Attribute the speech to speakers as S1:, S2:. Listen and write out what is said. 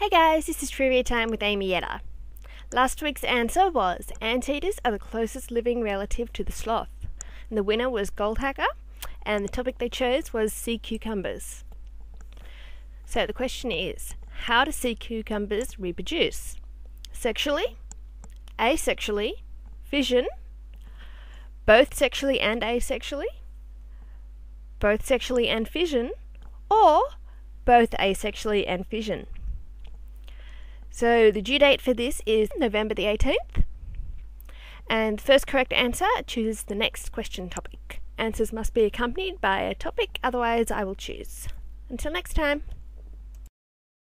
S1: Hey guys, this is Trivia Time with Amyetta. Last week's answer was anteaters are the closest living relative to the sloth. And the winner was Goldhacker, and the topic they chose was sea cucumbers. So the question is how do sea cucumbers reproduce? Sexually, asexually, fission, both sexually and asexually, both sexually and fission, or both asexually and fission. So the due date for this is November the 18th. And the first correct answer chooses the next question topic. Answers must be accompanied by a topic, otherwise I will choose. Until next time.